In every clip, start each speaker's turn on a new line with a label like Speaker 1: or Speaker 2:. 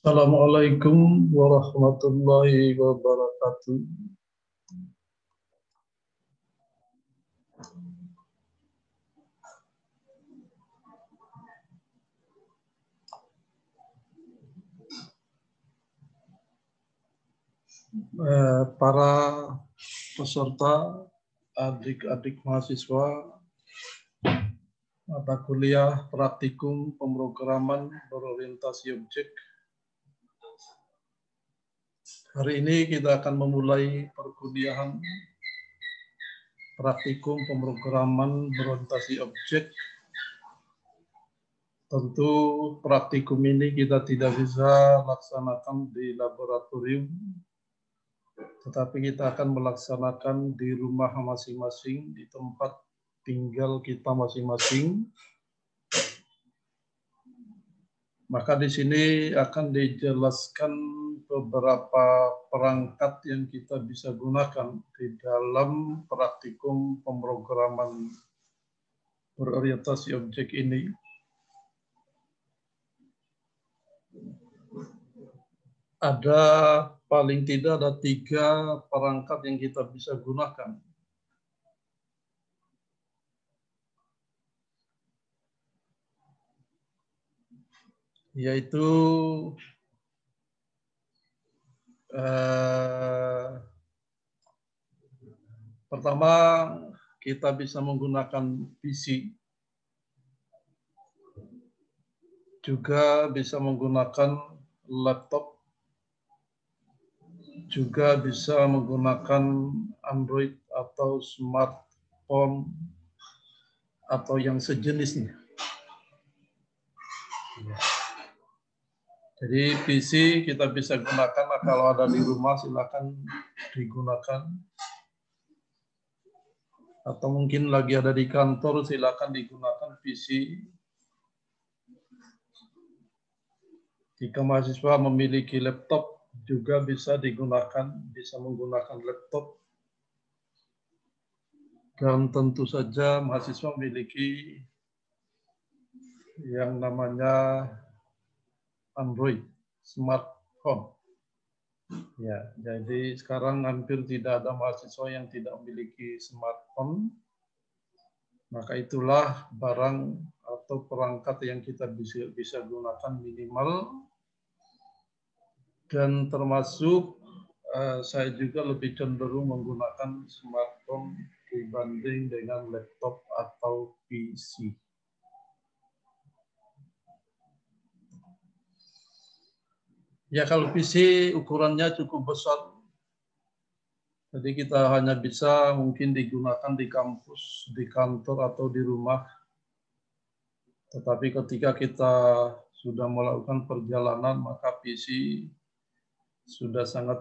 Speaker 1: Assalamualaikum warahmatullahi wabarakatuh. Eh, para peserta, adik-adik mahasiswa mata kuliah praktikum pemrograman berorientasi objek Hari ini kita akan memulai perkuliahan praktikum pemrograman berorientasi objek. Tentu praktikum ini kita tidak bisa laksanakan di laboratorium, tetapi kita akan melaksanakan di rumah masing-masing, di tempat tinggal kita masing-masing. Maka di sini akan dijelaskan beberapa perangkat yang kita bisa gunakan di dalam praktikum pemrograman berorientasi objek ini. Ada paling tidak ada tiga perangkat yang kita bisa gunakan. Yaitu Eh, pertama, kita bisa menggunakan PC. Juga bisa menggunakan laptop. Juga bisa menggunakan Android atau smartphone atau yang sejenisnya. Jadi PC kita bisa gunakan nah, kalau ada di rumah silakan digunakan. Atau mungkin lagi ada di kantor silakan digunakan PC. Jika mahasiswa memiliki laptop juga bisa digunakan, bisa menggunakan laptop. Dan tentu saja mahasiswa memiliki yang namanya Android smartphone. Ya, jadi sekarang hampir tidak ada mahasiswa yang tidak memiliki smartphone. Maka itulah barang atau perangkat yang kita bisa bisa gunakan minimal dan termasuk uh, saya juga lebih cenderung menggunakan smartphone dibanding dengan laptop atau PC. Ya kalau PC ukurannya cukup besar. Jadi kita hanya bisa mungkin digunakan di kampus, di kantor atau di rumah. Tetapi ketika kita sudah melakukan perjalanan, maka PC sudah sangat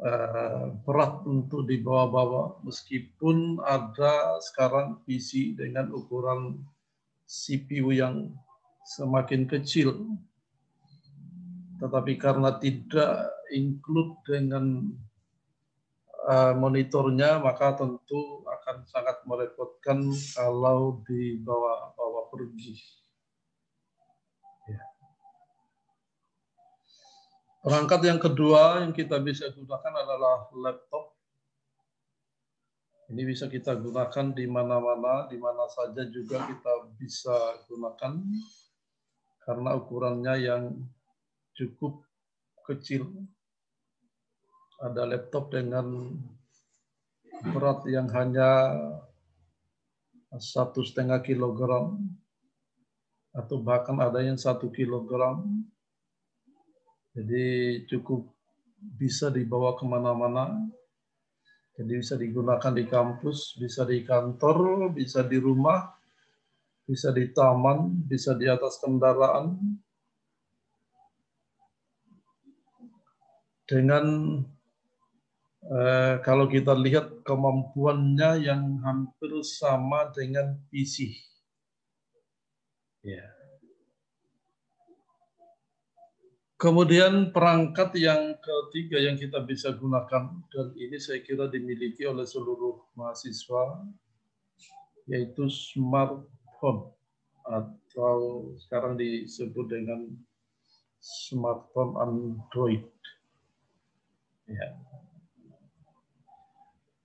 Speaker 1: uh, berat untuk dibawa-bawa. Meskipun ada sekarang PC dengan ukuran CPU yang semakin kecil, tetapi karena tidak include dengan uh, monitornya, maka tentu akan sangat merepotkan kalau dibawa-bawa pergi. Ya. Perangkat yang kedua yang kita bisa gunakan adalah laptop. Ini bisa kita gunakan di mana-mana, di mana saja juga kita bisa gunakan karena ukurannya yang cukup kecil. Ada laptop dengan berat yang hanya satu setengah kilogram atau bahkan ada yang satu kilogram. Jadi cukup bisa dibawa ke mana-mana. Jadi bisa digunakan di kampus, bisa di kantor, bisa di rumah, bisa di taman, bisa di atas kendaraan, dengan eh, kalau kita lihat kemampuannya yang hampir sama dengan PC. Ya. Kemudian perangkat yang ketiga yang kita bisa gunakan dan ini saya kira dimiliki oleh seluruh mahasiswa yaitu smartphone atau sekarang disebut dengan smartphone Android. Ya.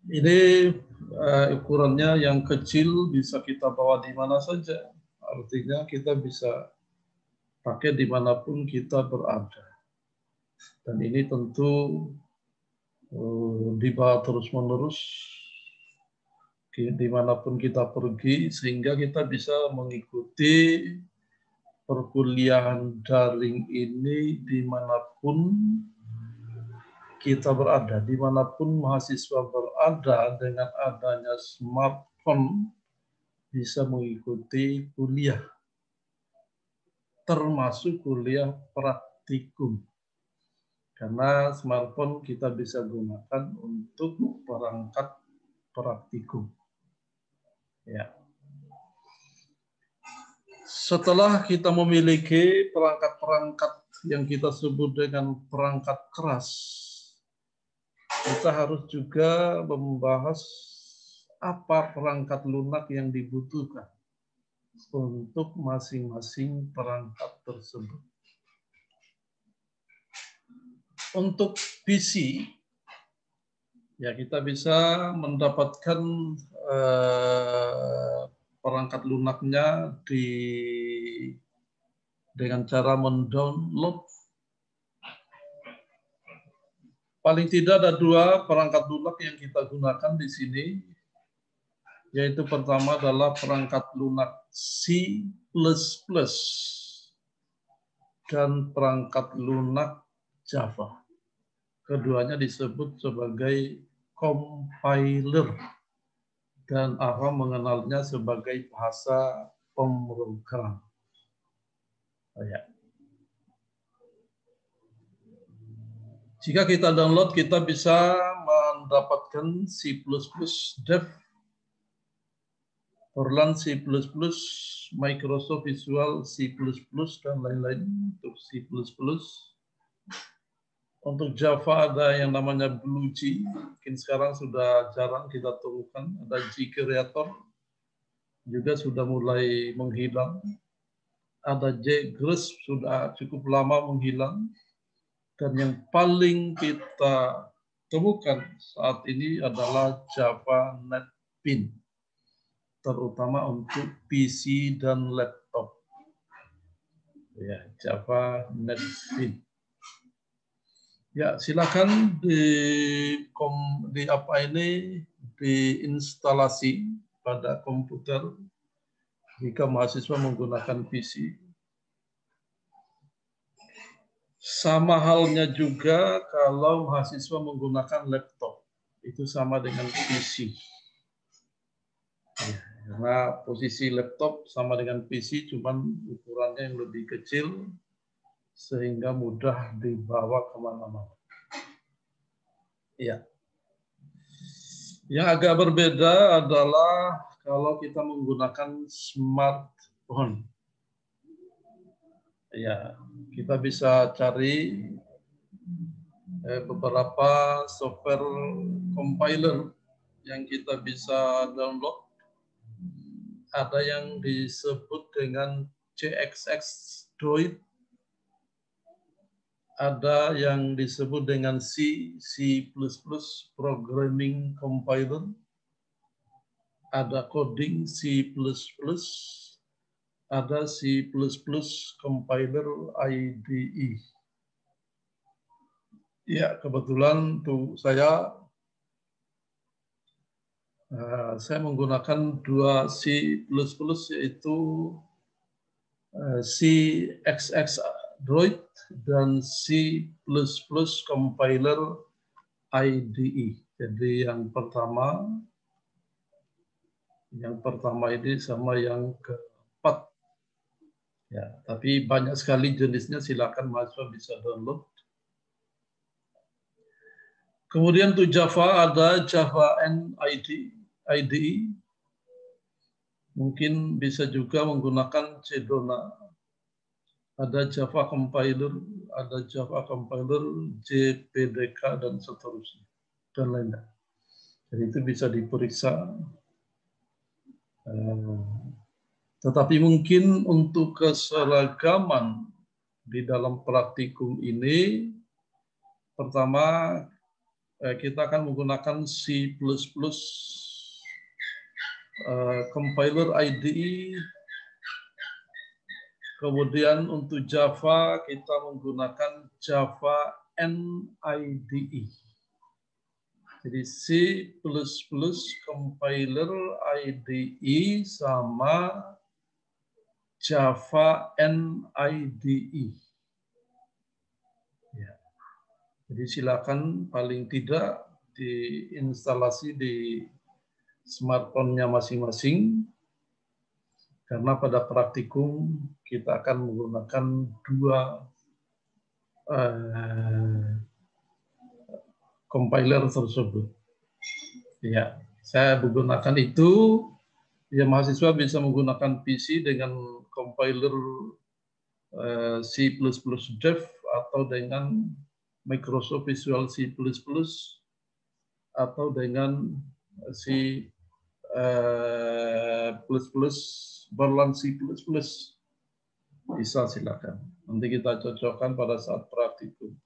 Speaker 1: Ini uh, ukurannya yang kecil bisa kita bawa di mana saja. Artinya kita bisa pakai di mana pun kita berada. Dan ini tentu uh, dibawa terus-menerus di mana pun kita pergi sehingga kita bisa mengikuti perkuliahan daring ini di mana pun kita berada, di mana pun mahasiswa berada dengan adanya smartphone bisa mengikuti kuliah, termasuk kuliah praktikum. Karena smartphone kita bisa gunakan untuk perangkat praktikum. Ya. Setelah kita memiliki perangkat-perangkat yang kita sebut dengan perangkat keras, kita harus juga membahas apa perangkat lunak yang dibutuhkan untuk masing-masing perangkat tersebut. Untuk PC, ya kita bisa mendapatkan eh, perangkat lunaknya di dengan cara mendownload paling tidak ada dua perangkat lunak yang kita gunakan di sini yaitu pertama adalah perangkat lunak C++ dan perangkat lunak Java. Keduanya disebut sebagai compiler dan Ahram mengenalnya sebagai bahasa pemrogram. Oh, ya. Jika kita download, kita bisa mendapatkan C++ Dev, Orlan C++, Microsoft Visual C++, dan lain-lain untuk C++. Untuk Java ada yang namanya BlueG, mungkin sekarang sudah jarang kita temukan. Ada G Creator, juga sudah mulai menghilang. Ada J Grisp, sudah cukup lama menghilang. Dan yang paling kita temukan saat ini adalah Java NetBeans, terutama untuk PC dan laptop. Ya, Java NetBeans. Ya, silakan di kom, di apa ini diinstalasi pada komputer jika mahasiswa menggunakan PC. Sama halnya juga kalau mahasiswa menggunakan laptop, itu sama dengan PC. Ya, karena posisi laptop sama dengan PC, cuman ukurannya yang lebih kecil, sehingga mudah dibawa ke mana-mana. Ya. Yang agak berbeda adalah kalau kita menggunakan smartphone. Ya, kita bisa cari eh, beberapa software compiler yang kita bisa download. Ada yang disebut dengan CXX Droid. Ada yang disebut dengan C, C++ Programming Compiler, ada coding C++, ada C++ Compiler IDE. Ya, kebetulan tuh saya uh, saya menggunakan dua C++ yaitu uh, CXX Droid dan C++ compiler IDE. Jadi yang pertama yang pertama ini sama yang keempat. Ya, tapi banyak sekali jenisnya silakan mahasiswa bisa download. Kemudian untuk Java ada Java NID IDE. Mungkin bisa juga menggunakan Cedona ada Java compiler, ada Java compiler, JPDK dan seterusnya dan lainnya. Jadi itu bisa diperiksa. Eh, tetapi mungkin untuk keseragaman di dalam praktikum ini pertama eh, kita akan menggunakan C++ uh, compiler IDE kemudian untuk Java kita menggunakan Java NIDE jadi C++ compiler IDE sama Java NIDE. Ya. Jadi silakan paling tidak diinstalasi di smartphone-nya masing-masing karena pada praktikum kita akan menggunakan dua uh, compiler tersebut. Ya, saya menggunakan itu. Ya, mahasiswa bisa menggunakan PC dengan compiler uh, C++ Dev atau dengan Microsoft Visual C++ atau dengan C Berlan C++. Bisa silakan. Nanti kita cocokkan pada saat praktikum.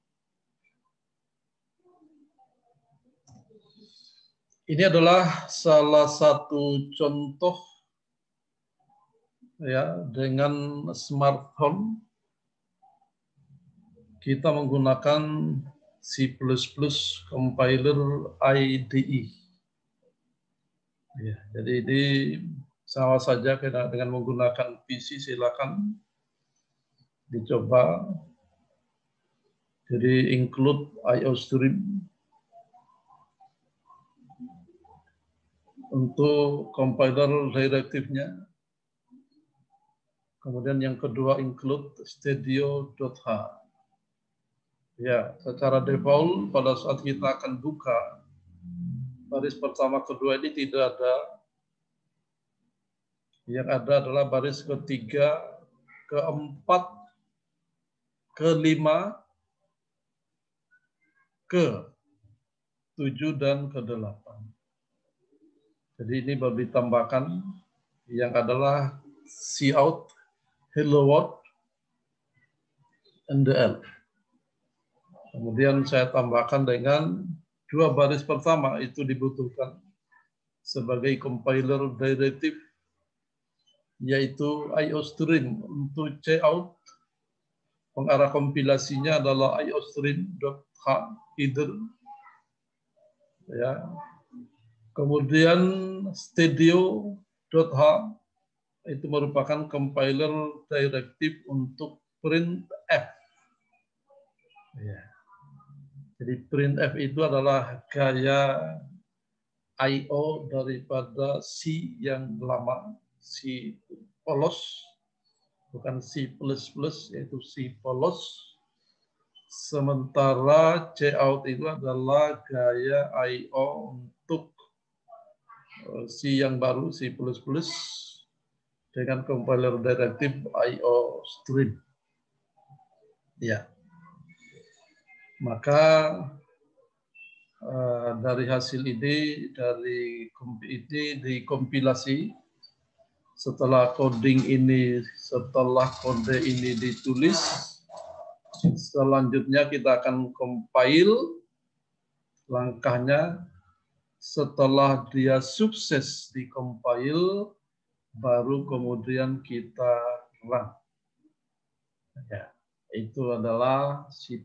Speaker 1: Ini adalah salah satu contoh ya dengan smartphone kita menggunakan C++ compiler IDE. Ya, jadi ini sama saja dengan menggunakan PC silakan dicoba. Jadi include IOStream untuk compiler direktifnya. Kemudian yang kedua include studio.h. Ya, secara default pada saat kita akan buka baris pertama kedua ini tidak ada. Yang ada adalah baris ketiga, keempat, kelima, ke tujuh dan ke delapan. Jadi ini baru ditambahkan yang adalah see out, hello world, NDL. Kemudian saya tambahkan dengan dua baris pertama itu dibutuhkan sebagai compiler directive yaitu iostream untuk out. Pengarah kompilasinya adalah iostream.h header ya Kemudian studio.h itu merupakan compiler direktif untuk printf. Ya. Jadi printf itu adalah gaya I.O. daripada C yang lama, C polos, bukan C++, yaitu C polos. Sementara C out itu adalah gaya I.O. untuk C yang baru, C++, dengan compiler direktif IO stream. Ya. Maka uh, dari hasil ini, dari ini dikompilasi, setelah coding ini, setelah kode ini ditulis, selanjutnya kita akan compile langkahnya setelah dia sukses di compile, baru kemudian kita run. Ya, itu adalah C++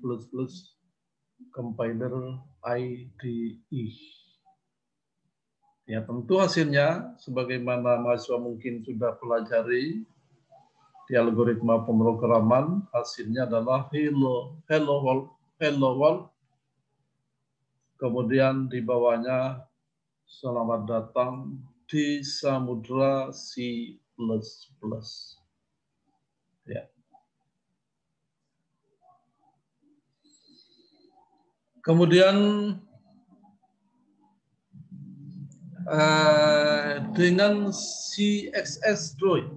Speaker 1: compiler IDE. Ya, tentu hasilnya sebagaimana mahasiswa mungkin sudah pelajari di algoritma pemrograman, hasilnya adalah hello hello world hello world Kemudian di bawahnya selamat datang di Samudra C++. Ya. Kemudian uh, dengan CXS Droid.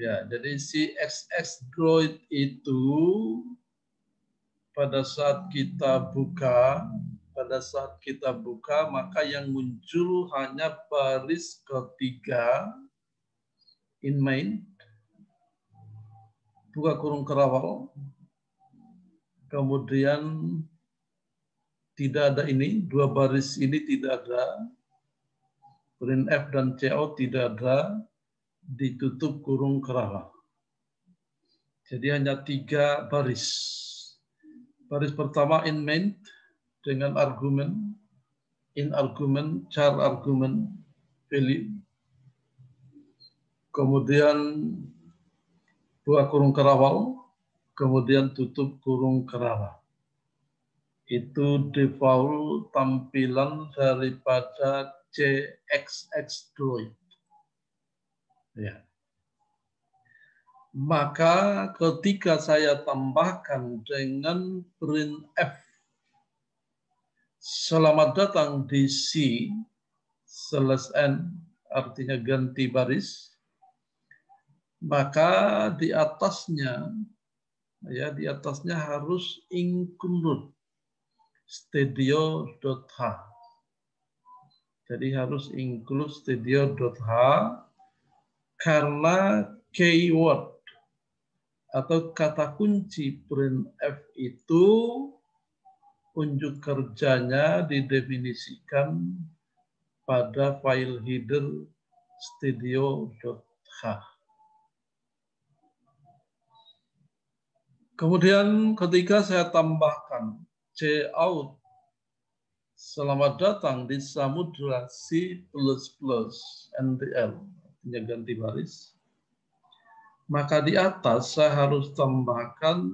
Speaker 1: Ya, jadi CXS Droid itu pada saat kita buka, pada saat kita buka, maka yang muncul hanya baris ketiga in main. buka kurung kerawal, kemudian tidak ada ini, dua baris ini tidak ada, print F dan CO tidak ada, ditutup kurung kerawal. Jadi hanya tiga baris. Baris pertama in main dengan argumen, in argument, char argument, value. Kemudian buka kurung kerawal, kemudian tutup kurung kerawal. Itu default tampilan daripada CXX Droid. Ya. Maka ketika saya tambahkan dengan print F, selamat datang di C, slash N, artinya ganti baris, maka di atasnya ya di atasnya harus include studio.h. Jadi harus include studio.h karena keyword atau kata kunci printf itu unjuk kerjanya didefinisikan pada file header studio.h. Kemudian ketika saya tambahkan C out selamat datang di samudra C++ NTL, artinya ganti baris. Maka di atas saya harus tambahkan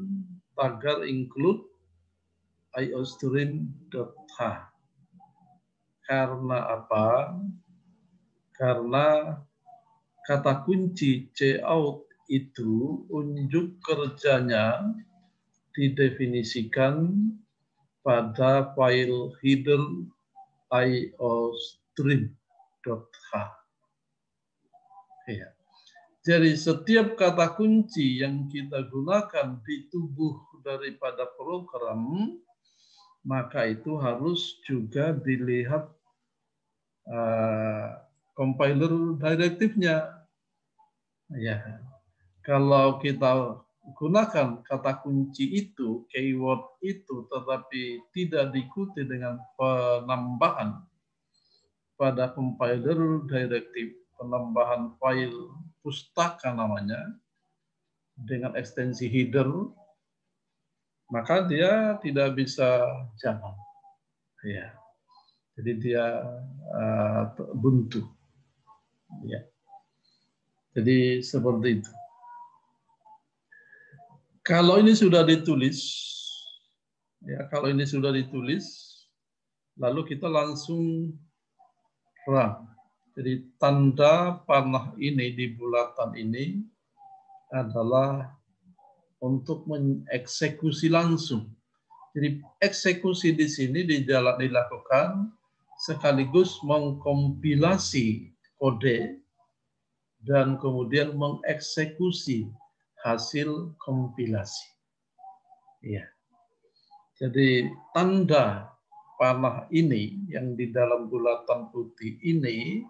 Speaker 1: tagar include iostream.h. Karena apa? Karena kata kunci C out itu unjuk kerjanya didefinisikan pada file header iostream.h. Ya. Jadi setiap kata kunci yang kita gunakan di tubuh daripada program, maka itu harus juga dilihat uh, compiler direktifnya. Ya, kalau kita gunakan kata kunci itu, keyword itu, tetapi tidak diikuti dengan penambahan pada compiler directive, penambahan file pustaka namanya, dengan ekstensi header, maka dia tidak bisa jalan. Ya. Jadi dia uh, buntu. Ya. Jadi seperti itu. Kalau ini sudah ditulis, ya kalau ini sudah ditulis, lalu kita langsung run. Jadi tanda panah ini di bulatan ini adalah untuk mengeksekusi langsung. Jadi eksekusi di sini dilakukan sekaligus mengkompilasi kode dan kemudian mengeksekusi hasil kompilasi. Ya. Jadi tanda panah ini yang di dalam bulatan putih ini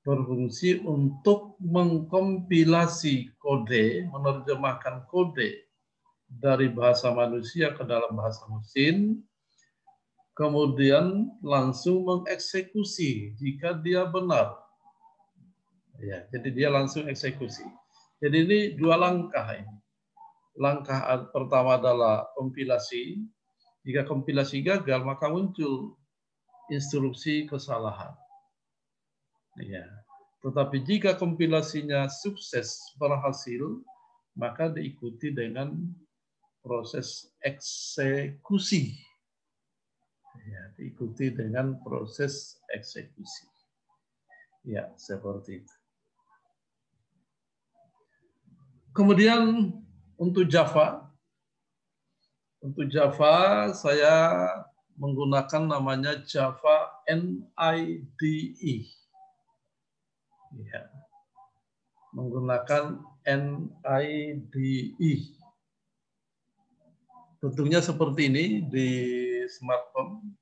Speaker 1: berfungsi untuk mengkompilasi kode, menerjemahkan kode dari bahasa manusia ke dalam bahasa mesin, kemudian langsung mengeksekusi jika dia benar. Ya, jadi dia langsung eksekusi. Jadi ini dua langkah ini. Langkah pertama adalah kompilasi. Jika kompilasi gagal, maka muncul instruksi kesalahan. Ya. Tetapi jika kompilasinya sukses berhasil, maka diikuti dengan proses eksekusi. Ya, diikuti dengan proses eksekusi. Ya, seperti itu. Kemudian untuk Java, untuk Java saya menggunakan namanya Java NIDE. Ya. Menggunakan NIDE. Tentunya seperti ini di smartphone.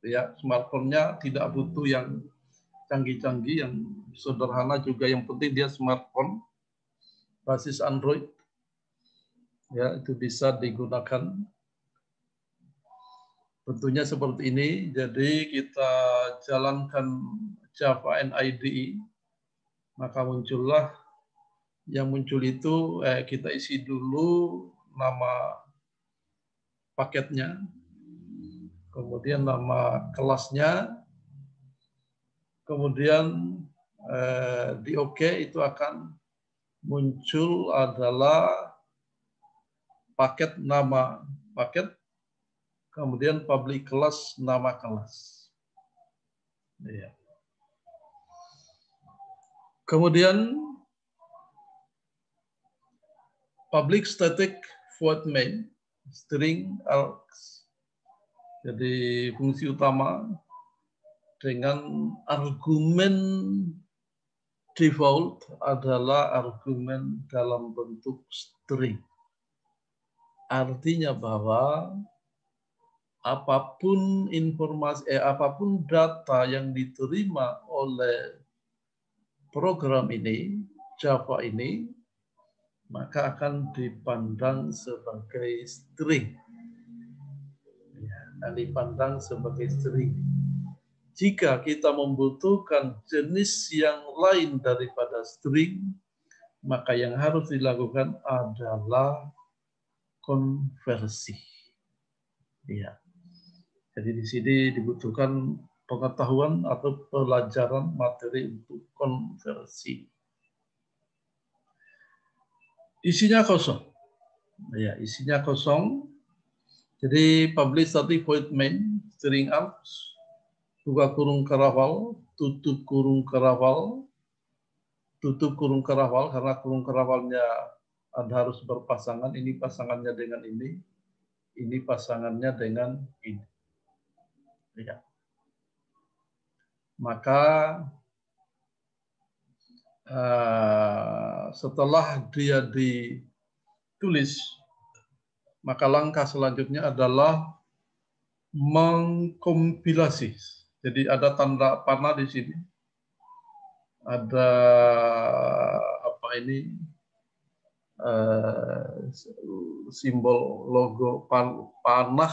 Speaker 1: Ya, smartphone-nya tidak butuh yang canggih-canggih, yang sederhana juga. Yang penting dia smartphone basis Android. Ya, itu bisa digunakan. Tentunya seperti ini. Jadi kita jalankan Java NIDE, maka muncullah yang muncul itu eh, kita isi dulu nama paketnya, kemudian nama kelasnya, kemudian eh, di OK itu akan muncul adalah paket nama paket, kemudian public kelas nama kelas. Ya. Kemudian public static void main string args. Jadi fungsi utama dengan argumen default adalah argumen dalam bentuk string. Artinya bahwa apa pun informasi eh, apa pun data yang diterima oleh program ini Java ini maka akan dipandang sebagai string. Ya, dipandang sebagai string. Jika kita membutuhkan jenis yang lain daripada string, maka yang harus dilakukan adalah konversi. Ya. Jadi di sini dibutuhkan pengetahuan atau pelajaran materi untuk konversi. Isinya kosong. Ya, isinya kosong. Jadi publish tadi void main string out buka kurung karawal, tutup kurung karawal, tutup kurung karawal karena kurung karawalnya ada harus berpasangan. Ini pasangannya dengan ini, ini pasangannya dengan ini. Ya. Maka uh, setelah dia ditulis, maka langkah selanjutnya adalah mengkompilasi. Jadi ada tanda panah di sini. Ada apa ini uh, simbol logo pan, panah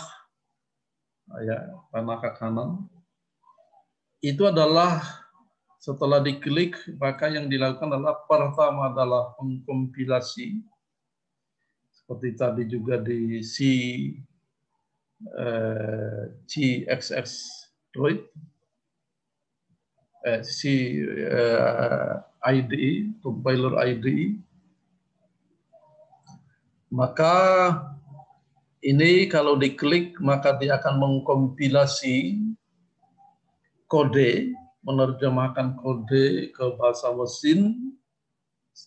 Speaker 1: ya panah ke kanan itu adalah setelah diklik maka yang dilakukan adalah pertama adalah mengkompilasi. Seperti tadi juga di C eh, CXX Droid eh, C eh, IDE compiler IDE maka ini kalau diklik maka dia akan mengkompilasi kode menerjemahkan kode ke bahasa mesin.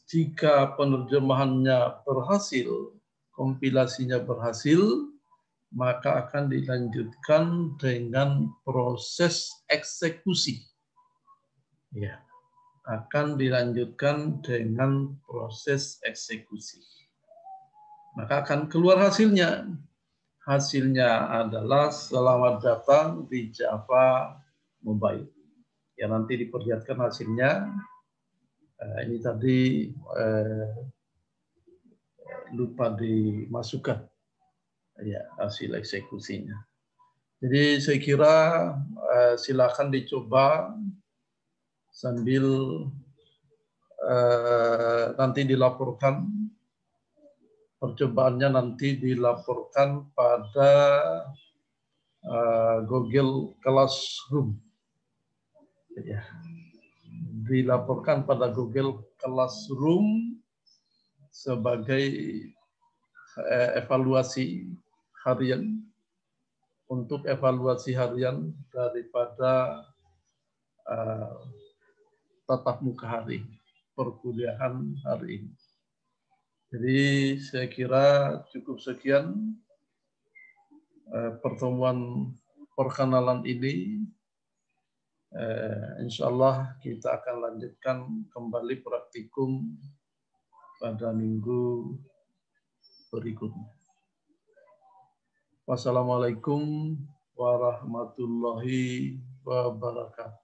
Speaker 1: Jika penerjemahannya berhasil, kompilasinya berhasil, maka akan dilanjutkan dengan proses eksekusi. Ya, akan dilanjutkan dengan proses eksekusi. Maka akan keluar hasilnya. Hasilnya adalah selamat datang di Java Mobile ya nanti diperlihatkan hasilnya. Uh, ini tadi uh, lupa dimasukkan ya hasil eksekusinya. Jadi saya kira uh, silakan dicoba sambil uh, nanti dilaporkan percobaannya nanti dilaporkan pada uh, Google Classroom ya, dilaporkan pada Google Classroom sebagai eh, evaluasi harian untuk evaluasi harian daripada uh, tatap muka hari perkuliahan hari ini. Jadi saya kira cukup sekian uh, pertemuan perkenalan ini eh, insya Allah kita akan lanjutkan kembali praktikum pada minggu berikutnya. Wassalamualaikum warahmatullahi wabarakatuh.